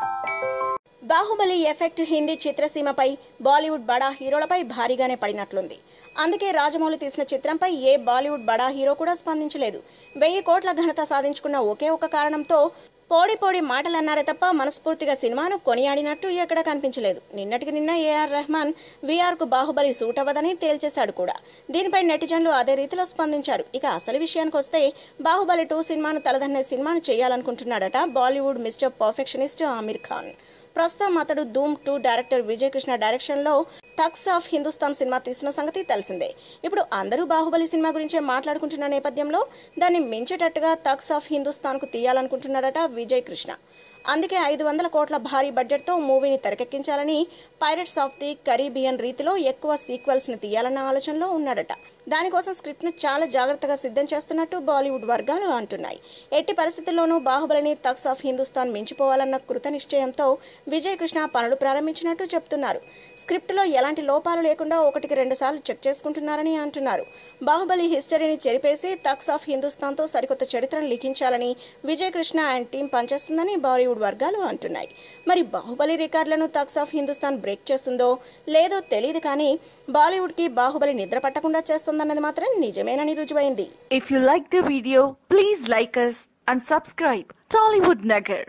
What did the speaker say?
thank you Baahubali effect Hindi చిత్రసీమపై Bollywood బడా హీరోలపై భారీగానే పడినట్లుంది. అందుకే రాజమౌళి తీసిన చిత్రంపై ఏ బాలీవుడ్ బడా హీరో కూడా స్పందించలేదు. వెయ్యి కోట్ల ఘనత సాధించుకున్న ఒకే ఒక కారణంతో పోడి పోడి మాటలు అన్నారే తప్ప మనస్ఫూర్తిగా సినిమాను కొనియాడినట్టు ఎక్కడా కనిపించలేదు. నిన్నటికి నిన్న ఏఆర్ రెహమాన్ వీఆర్కు బాహుబలి సూట్ అవ్వదని తేల్చేశాడు కూడా. దీనిపై నెటిజన్లు అదే రీతిలో స్పందించారు. ఇక అసలు విషయానికి వస్తే బాహుబలి టూ సినిమాను తలదన్నే సినిమాను చేయాలనుకుంటున్నాడట Bollywood mister perfectionist Aamir Khan. ప్రస్తుతం అతడు ధూమ్ టూ డైరెక్టర్ విజయ్ కృష్ణ డైరెక్షన్లో థక్స్ ఆఫ్ హిందుస్థాన్ సినిమా తీసిన సంగతి తెలిసిందే. ఇప్పుడు అందరూ బాహుబలి సినిమా గురించే మాట్లాడుకుంటున్న నేపథ్యంలో దాన్ని మించేటట్టుగా థక్స్ ఆఫ్ హిందుస్థాన్కు తీయాలనుకుంటున్నాడట విజయ్ కృష్ణ అందుకే ఐదు వందల కోట్ల భారీ బడ్జెట్తో మూవీని తెరకెక్కించాలని పైరట్స్ ఆఫ్ ది కరీబియన్ రీతిలో ఎక్కువ సీక్వెల్స్ని తీయాలన్న ఆలోచనలో ఉన్నాడట. దానికోసం స్క్రిప్ట్ను చాలా జాగ్రత్తగా సిద్ధం చేస్తున్నట్టు బాలీవుడ్ వర్గాలు అంటున్నాయి. ఎట్టి పరిస్థితుల్లోనూ బాహుబలిని తక్స్ ఆఫ్ హిందుస్థాన్ మించిపోవాలన్న కృత నిశ్చయంతో విజయ్ కృష్ణ పనులు ప్రారంభించినట్టు చెప్తున్నారు. స్క్రిప్ట్లో ఎలాంటి లోపాలు లేకుండా ఒకటికి రెండు సార్లు చెక్ చేసుకుంటున్నారని అంటున్నారు. బాహుబలి హిస్టరీని చెరిపేసి తక్స్ ఆఫ్ హిందుస్థాన్తో సరికొత్త చరిత్రను లిఖించాలని విజయ్ కృష్ణ అండ్ టీం పనిచేస్తుందని బాలీవుడ్ వర్గాలు అంటున్నాయి మరి బాహుబలి రికార్డులను తక్స్ ఆఫ్ హిందుస్థాన్ బ్రేక్ చేస్తుందో లేదో తెలియదు కానీ బాలీవుడ్కి బాహుబలి నిద్ర పట్టకుండా చేస్తుందన్నది మాత్రం నిజమేనని రుజువైంది if you like the video please like us and subscribe Tollywood Nagar.